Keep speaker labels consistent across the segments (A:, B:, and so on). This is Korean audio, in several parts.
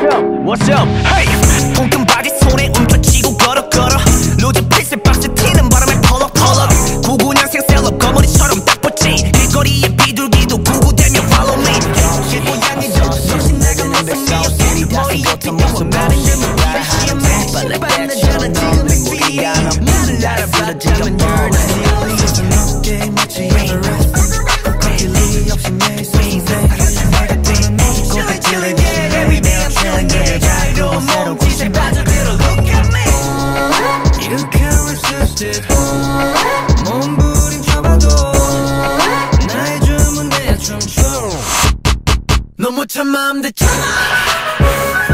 A: What's up? Hey! 통큰 바지 손에 움켜쥐고 걸어 걸어. 루즈 핏을 박스 튀는 바람에 펄럭펄럭. 99년생 셀럽 거머리처럼 딱 붙지. 길거리에 비둘기도 구구대며 follow me.
B: 고양이 저 정신 나간 모습 미없이 머리 모습 나는 점을 심해 빨리 만나잖아 지금 이 feeling 나를 알아봤다면 you're not the only
C: 게임 없이 everest 몸부림쳐봐도 나의 춤은 내 춤춰
B: 너무 참 마음 듣잖아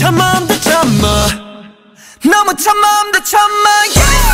A: 참아 더 참아. 너무 참아 더 참아. Yeah